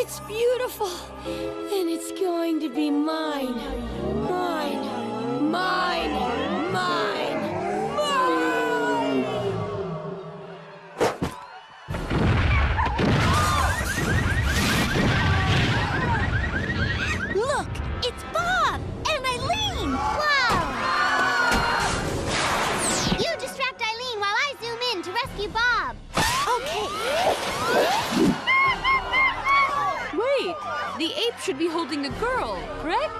It's beautiful. And it's going to be mine. Mine. Mine. Mine. Mine. Look, it's Bob and Eileen. Wow! You distract Eileen while I zoom in to rescue Bob. The ape should be holding a girl, correct?